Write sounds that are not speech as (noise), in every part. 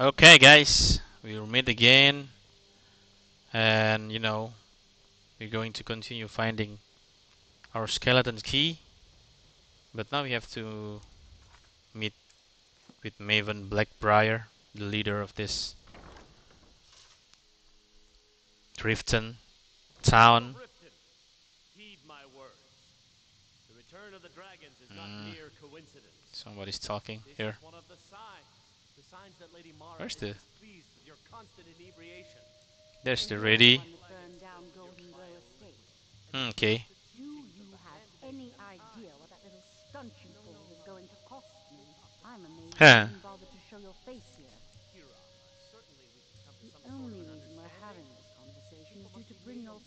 Okay guys, we'll meet again and you know we're going to continue finding our skeleton key but now we have to meet with Maven Blackbriar, the leader of this Riften town. Heed my words. The return of the dragons is not Mm. mere coincidence. Somebody's talking This here. is one of the signs. The signs that Lady Mara Where's the- displeased with your constant inebriation. There's the ready. One that burned down Goldenglow Estate. Hmm, Okay. Do you have any idea what that little stunt you pulled is going to cost me? I'm amazed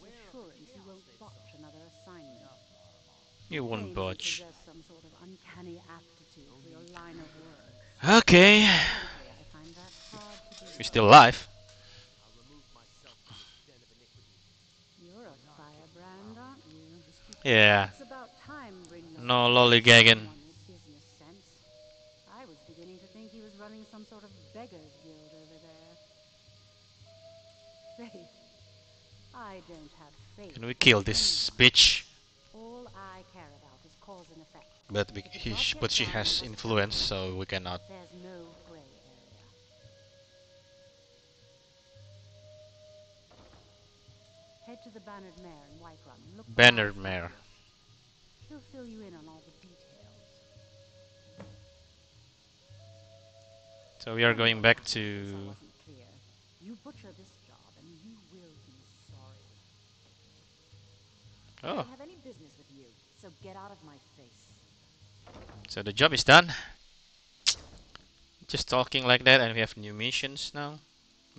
assurance you won't botch another assignment. You won't Claims you budge. some sort of uncanny aptitude for your line of work. Okay. Frankly, I find that hard to believe. We're still alive. I'll remove myself from this den of iniquity. You're a firebrand, aren't you? Yeah. It's about time Brynjolf No lollygagging. someone with business sense. I was beginning to think he was running some sort of beggars guild over there. Faith. Can we kill this bitch? All I care about is cause and effect. But we, he, sh- but she has influence, so we cannot. There's no gray area. Head to the Bannered Mare in Whiterun and look Bannered Mare. He'll fill you in on all the details. So we are going back to. You butcher this job and you will be sorry. I Oh, don't have any business with you, so get out of my face. so the job is done. Just talking like that, and we have new missions now.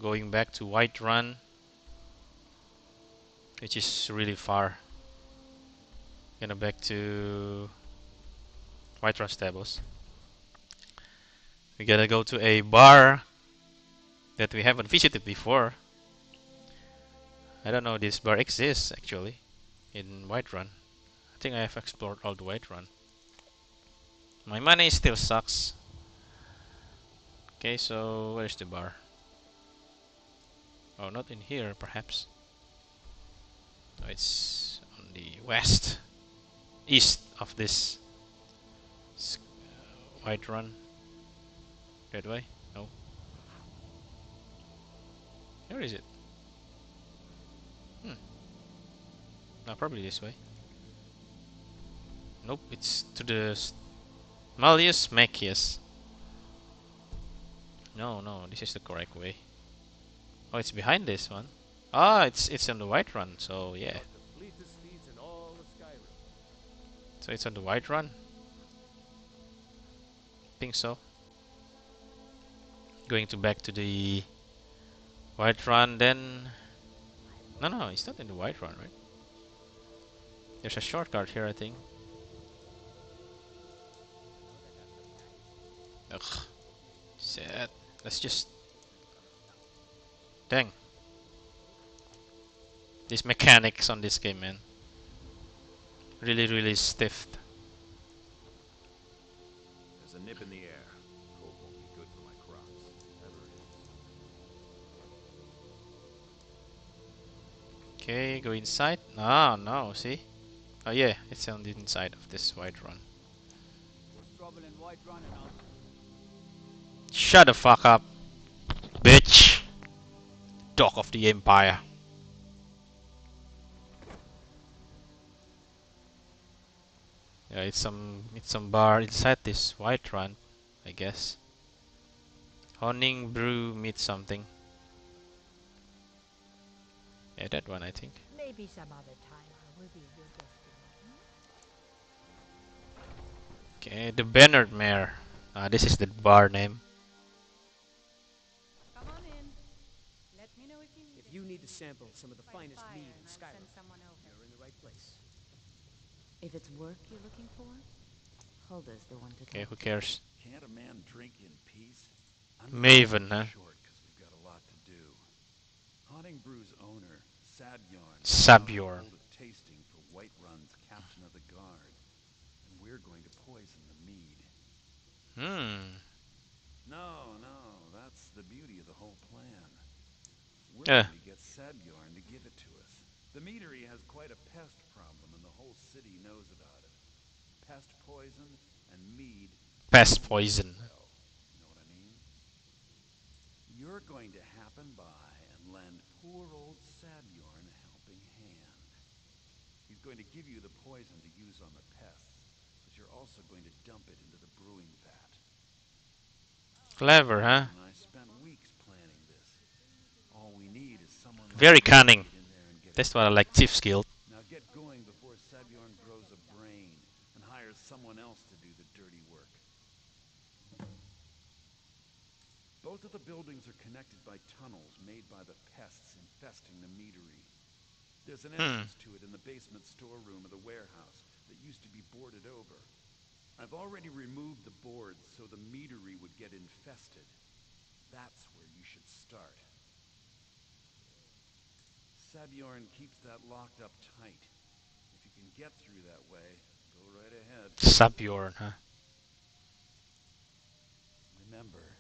Going back to Whiterun, which is really far. Gonna back to Whiterun Stables. We gotta go to a bar that we haven't visited before. I don't know this bar exists actually in Whiterun. I think I have explored all the Whiterun. My money still sucks. Okay, so where's the bar? Oh, not in here, perhaps. No, it's on the west, east of this uh, Whiterun. That way? No. Where is it? No, probably this way. Nope, it's to the Mallus Maccius. No, no, this is the correct way. Oh, it's behind this one. Ah, it's it's on the Whiterun, so yeah. The fleetest steeds in all of Skyrim. So it's on the Whiterun. Think so. Going to back to the Whiterun then. No, no, it's not in the Whiterun, right? There's a shortcut here, I think. Ugh. Sad. Let's just. Dang. These mechanics on this game, man. Really, really stiff. There's a nip in the air. Cold won't be good for my crops. Never is. Okay, go inside. Ah, no, see? Oh yeah, it's on the inside of this Whiterun. Shut the fuck up, bitch! Dog of the Empire. Yeah, it's some it's some bar inside this Whiterun, I guess. Honningbrew meat something. Yeah, that one I think. Maybe some other time I will be your Okay, the Bannered Mare. Ah, this is the bar name. Come on in. Let me know if you need If you need to sample some of the finest fire mead in I'll Skyrim, send someone over. you're in the right place. If it's work you're looking for, Hulda's the one to Okay, talk who cares? Can't a man drink in peace? Maven, huh? Short, 'cause we've got a lot to do. Honningbrew's owner, Sadbjorn. Sabjorn. Hold a Hmm. No, no, that's the beauty of the whole plan. We're Yeah. going to get Sabjorn to give it to us. The meadery has quite a pest problem, and the whole city knows about it. Pest poison and mead. Pest poison. You know what I mean? You're going to happen by and lend poor old Sabjorn a helping hand. He's going to give you the poison to use on the pests, you're also going to dump it into the brewing vat. Clever, huh? I spent weeks planning this. All we need is someone Very cunning. get in there and get it That's what I like Chief's skill. Now get going before Sabjorn grows a brain and hires someone else to do the dirty work. Both of the buildings are connected by tunnels made by the pests infesting the meadery. There's an Hmm. entrance to it in the basement storeroom of the warehouse that used to be boarded over. I've already removed the boards so the meadery would get infested. That's where you should start. Sabjorn keeps that locked up tight. If you can get through that way, go right ahead. Sabjorn, huh? Remember,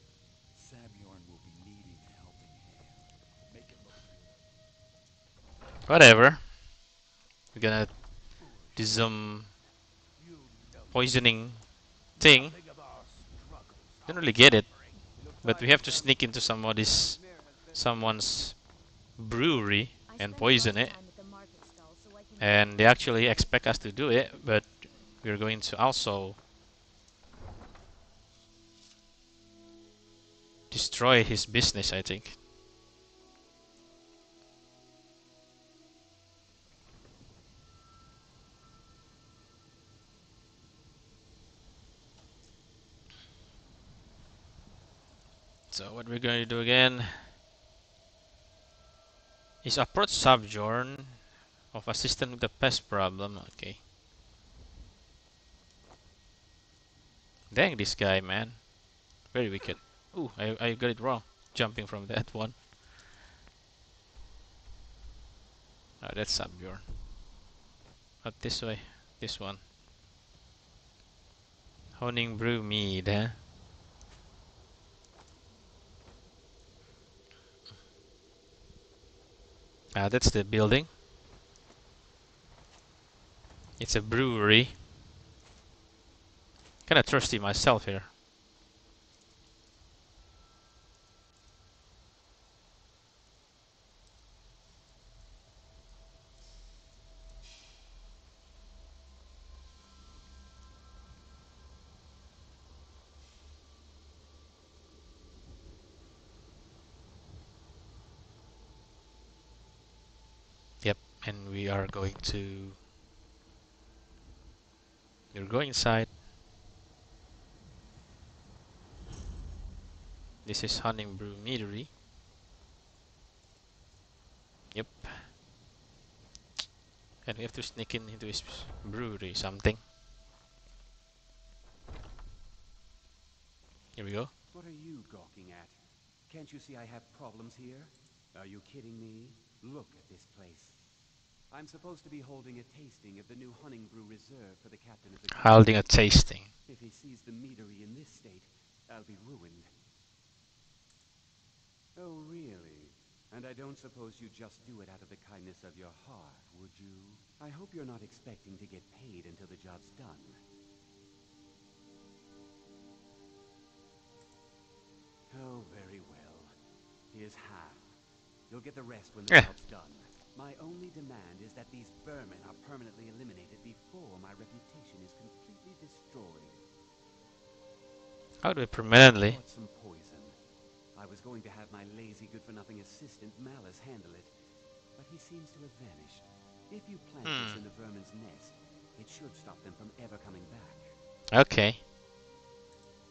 Sabjorn will be needing a helping hand. Make it look. Whatever. We're gonna do some poisoning thing. Don't really get it, but we have to sneak into somebody's, someone's brewery and poison it, and they actually expect us to do it, but we're going to also destroy his business, I think. So what we're going to do again is approach Sabjorn of assistant with the pest problem. Okay. Dang this guy, man. Very wicked. Ooh, I, I got it wrong. Jumping from (laughs) that one. Oh, that's Sabjorn. Not this way. This one. Honningbrew mead, huh? Ah, that's the building. It's a brewery. Kinda thirsty myself here. Yep, and we are going to we're going inside. This is Honningbrew Meadery. Yep. And we have to sneak in into his brewery something. Here we go. What are you gawking at? Can't you see I have problems here? Are you kidding me? Look at this place. I'm supposed to be holding a tasting of the new Honningbrew Reserve for the captain of the Holding a tasting. If he sees the meadery in this state, I'll be ruined. Oh, really? And I don't suppose you just do it out of the kindness of your heart, would you? I hope you're not expecting to get paid until the job's done. Oh, very well. Here's half. You'll get the rest when the Yeah. job's done. My only demand is that these vermin are permanently eliminated before my reputation is completely destroyed. How do we permanently? Some poison. I was going to have my lazy, good-for-nothing assistant Mallus handle it, but he seems to have vanished. If you plant this Hmm. in the vermin's nest, it should stop them from ever coming back. Okay.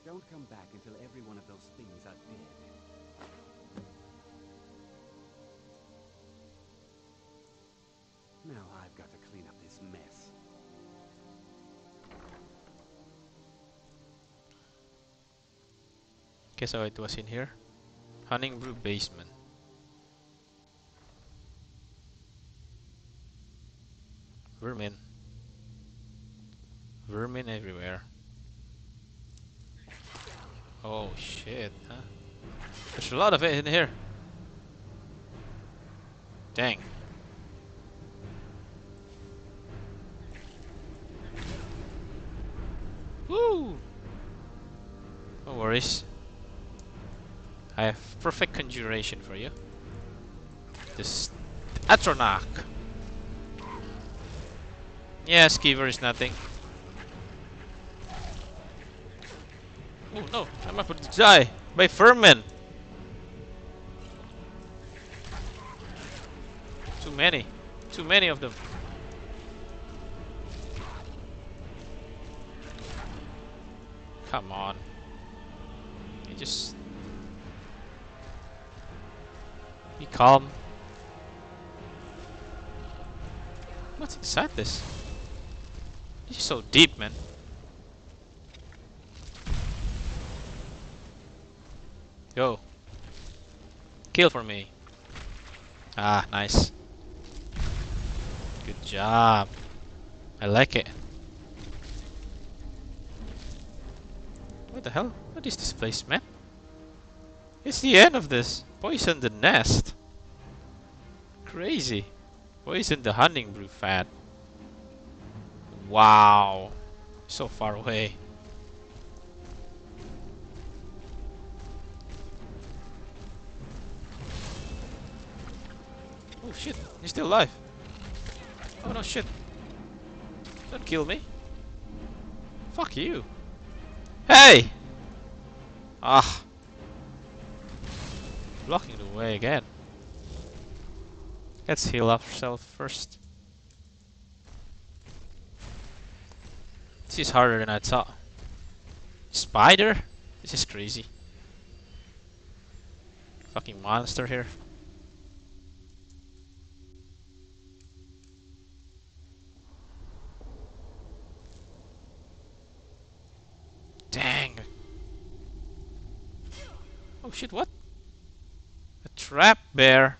Don't come back until every one of those things are dead. Now I've got to clean up this mess. Guess how it was in here. Honningbrew basement. Vermin. Vermin everywhere. Oh shit, huh? There's a lot of it in here. Dang. Woo! No worries. I have perfect conjuration for you. This Atronach. Yeah, Skeever is nothing. Oh no, I'm about to die by vermin. Too many. Too many of them. Come on. You just be calm. What's inside this? Is so deep, man. Go. Kill for me. Ah, nice. Good job. I like it. The hell? What is this place, man? It's the end of this. Poison the nest. Crazy. Poison the Honningbrew fat. Wow. So far away. Oh shit, he's still alive. Oh no shit. Don't kill me. Fuck you. Hey! Ah. Blocking the way again. Let's heal ourselves first. This is harder than I thought. Spider? This is crazy. Fucking monster here. Dang. Oh shit, what? A trap bear.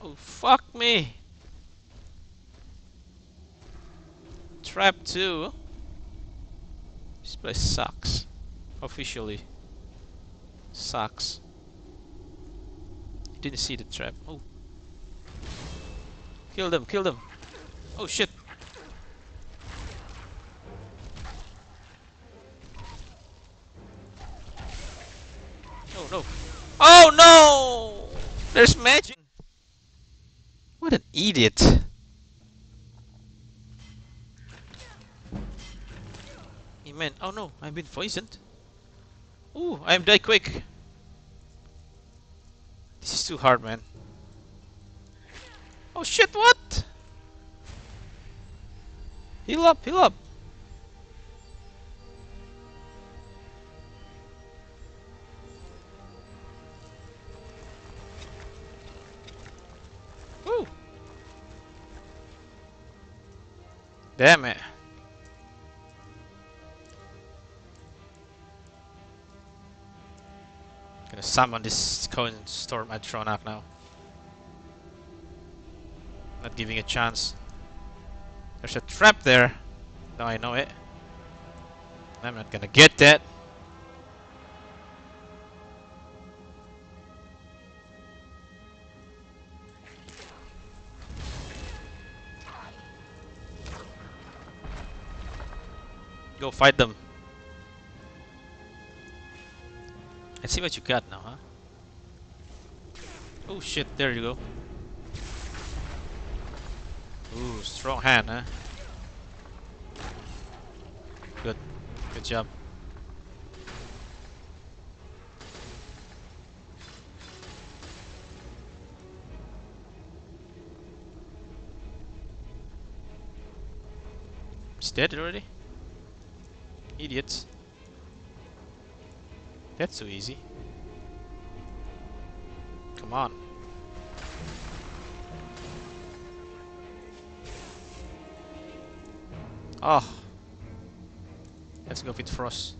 Oh fuck me. Trap 2. This place sucks. Officially. Sucks. Didn't see the trap. Oh. Kill them, kill them. Oh shit. There's magic! What an idiot. Hey man, oh no, I've been poisoned. Ooh, I'm die quick. This is too hard, man. Oh shit, what? Heal up, heal up. Damn it. Gonna summon this coin storm Atronach now. Not giving a chance. There's a trap there. Now I know it. I'm not gonna get that. Go fight them. Let's see what you got now, huh? Oh shit, there you go. Ooh, strong hand, huh? Good. Good job. He's dead already? Idiots. That's so easy. Come on. Oh. Let's go with Frost.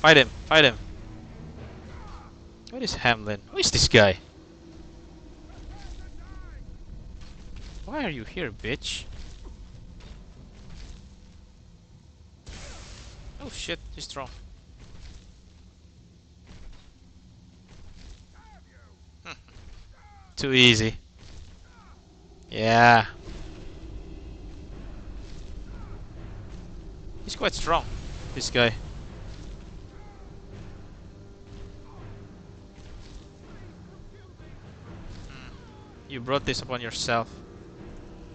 Fight him, fight him. What is Hamelyn? Who is this guy? Why are you here, bitch? Oh shit, he's strong. Too easy. Yeah. He's quite strong, this guy. Hmm. You brought this upon yourself.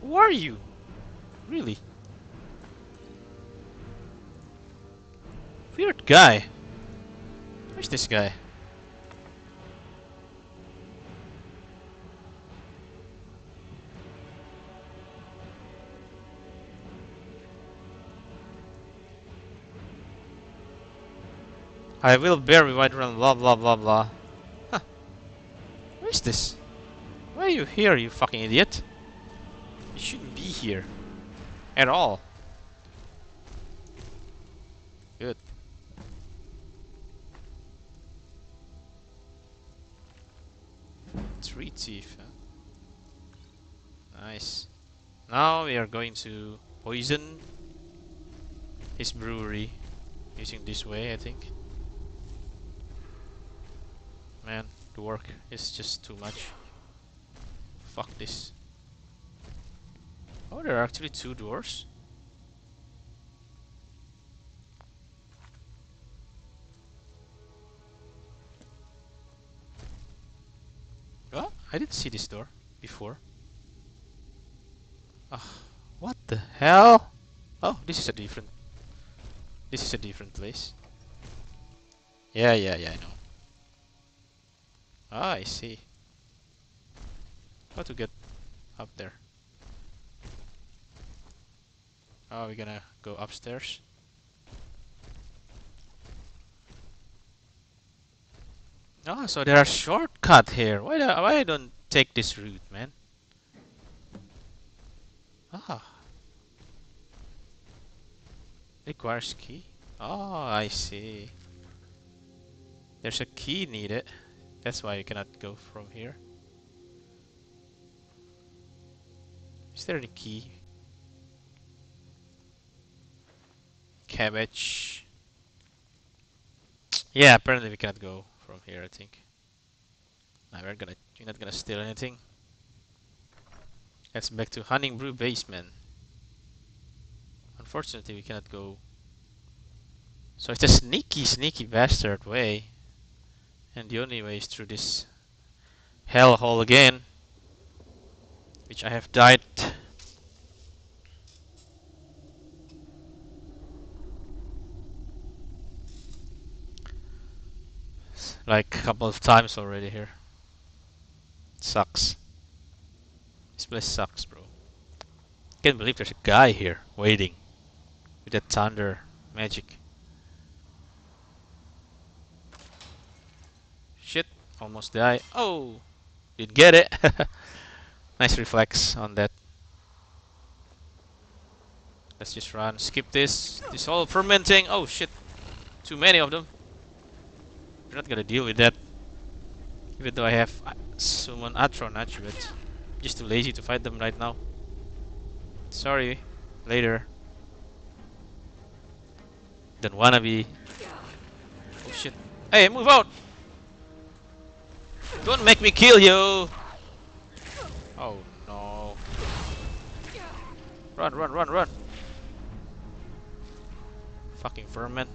Who are you? Really? Weird guy. Where's this guy? I will with Whiterun, blah blah blah blah. Huh. Where is this? Why are you here, you fucking idiot? You shouldn't be here. At all. Are going to poison his brewery using this way, I think. Man, the work is just too much. Fuck this. Oh, there are actually two doors. What? I didn't see this door before. Ah, what the hell? Oh, this is a different. This is a different place. Yeah, yeah, yeah, I know. Ah, I see. How to get up there? Oh, we're gonna go upstairs. Oh, so there are shortcut here. Why do, why I don't take this route, man? Ah. Requires key. Oh, I see. There's a key needed. That's why you cannot go from here. Is there any key? Cabbage. Yeah, apparently we cannot go from here, I think. Nah, we're gonna you're not gonna steal anything. Let's back to Honningbrew Basement. Unfortunately we cannot go So it's a sneaky sneaky bastard way. And the only way is through this hellhole again. Which I have died like a couple of times already here. Sucks. This place sucks, bro. Can't believe there's a guy here waiting with that thunder magic. Shit, almost die. Oh, did get it. (laughs) nice reflex on that. Let's just run. Skip this. This all fermenting. Oh shit, too many of them. We're not gonna deal with that. Even though I have uh, summon Atron attribute. Just too lazy to fight them right now. Sorry. Later. Don't wanna be. Oh shit. Hey, move out! Don't make me kill you! Oh no. Run, run, run, run! Fucking vermin.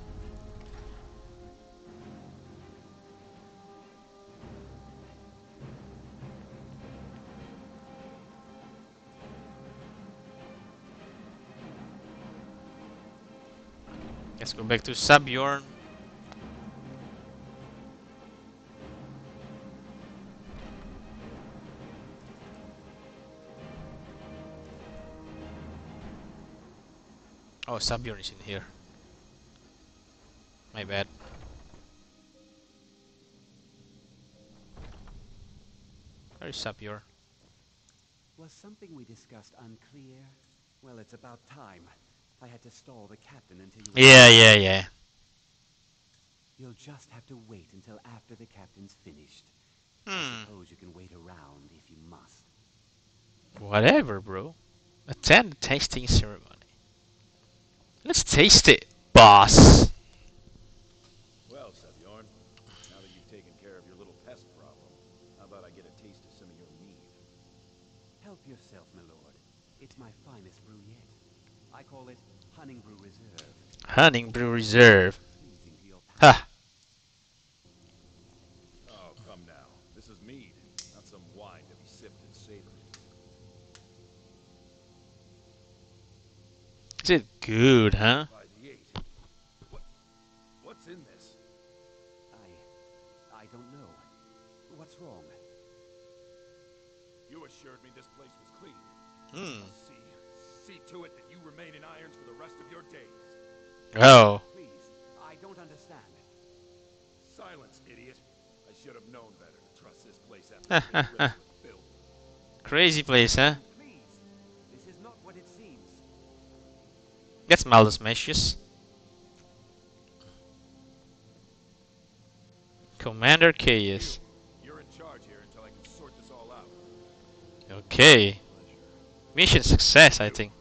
Let's go back to Sabjorn. Oh, Sabjorn is in here. My bad. Where is Sabjorn? Was something we discussed unclear? Well, it's about time. I had to stall the captain until you... Yeah, yeah, yeah. You'll just have to wait until after the captain's finished. Hmm. Suppose you can wait around if you must. Whatever, bro. Attend the tasting ceremony. Let's taste it, boss. Well, Sabjorn, now that you've taken care of your little pest problem, how about I get a taste of some of your mead? Help yourself, my lord. It's my finest brew yet. I call it Honningbrew Reserve. Honningbrew Reserve. Pleasing to. Ha! Oh, come now. This is mead, not some wine to be sipped and savored. Is it good, huh? By the eight. What? What's in this? I... I don't know. What's wrong? You assured me this place was clean. Hmm. See, see to it that you remain in irons for the rest of your days. Oh. Please, I don't understand. Silence, idiot. I should have known better to trust this place after (laughs) with. Crazy place, huh? Please, this is not what it seems. That's Mallus Maccius. Commander Caius. You're in charge here until I can sort this all out. Okay. Mission success, I think.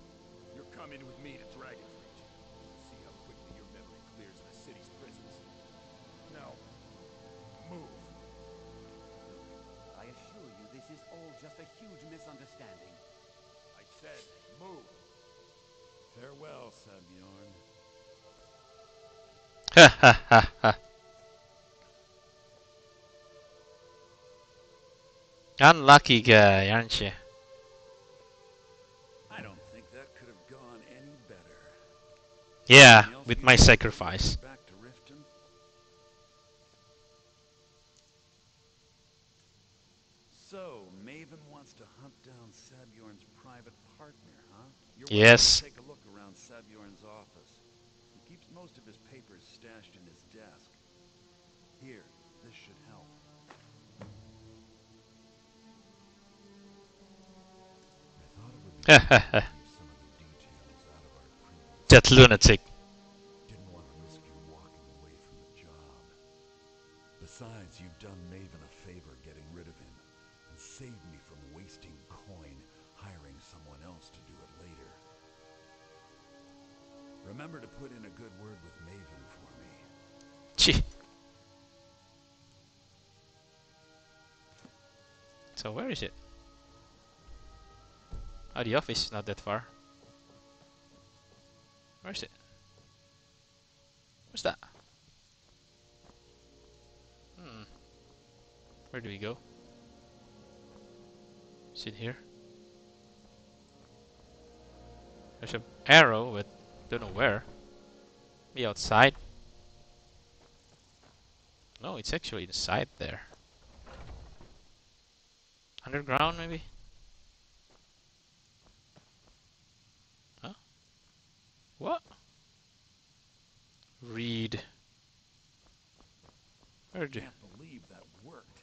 (laughs) Unlucky guy, aren't you? I don't think that could have gone any better. Yeah, with my want to do sacrifice. Back to Riften? So, Maven wants to hunt down Sabjorn's private partner, huh? You're Yes. Take a look around Sabjorn's office. He keeps most of his papers stashed in his desk. Here, this should help. (laughs) I thought So where is it? Oh, the office is not that far. Where is it? Where's that? Hmm. Where do we go? Is it here? There's an arrow, but don't know where. Be outside. No, it's actually inside there. Underground, maybe? Huh? What? Read. Where do? Can't believe that worked.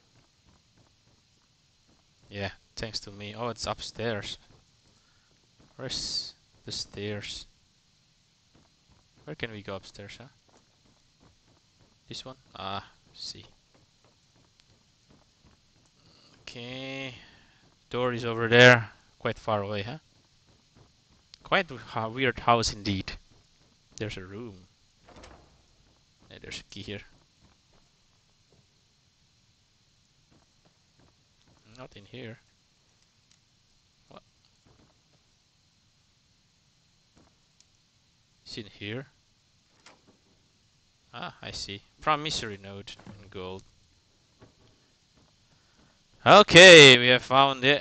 Yeah, thanks to me. Oh, it's upstairs. Where's the stairs? Where can we go upstairs, huh? This one? Ah, see. Okay. Door is over there. Quite far away, huh? Quite a weird house indeed. There's a room. Yeah, there's a key here. Not in here. What? Is in here? Ah, I see. Promissory note in gold. Okay, we have found it.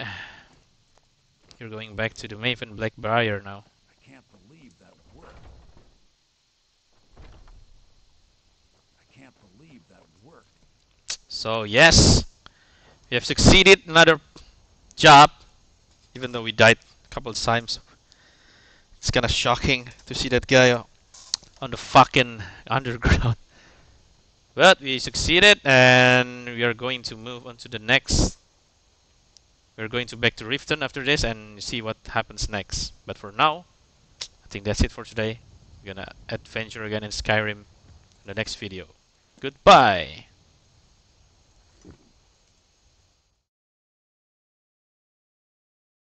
You're going back to the Maven Blackbriar now. I can't believe that worked. I can't believe that worked. So yes, we have succeeded. Another job, even though we died a couple of times. It's kind of shocking to see that guy on the fucking (laughs) underground. But we succeeded, and we are going to move on to the next. We're going to back to Riften after this and see what happens next. But for now, I think that's it for today. We're gonna adventure again in Skyrim in the next video. Goodbye.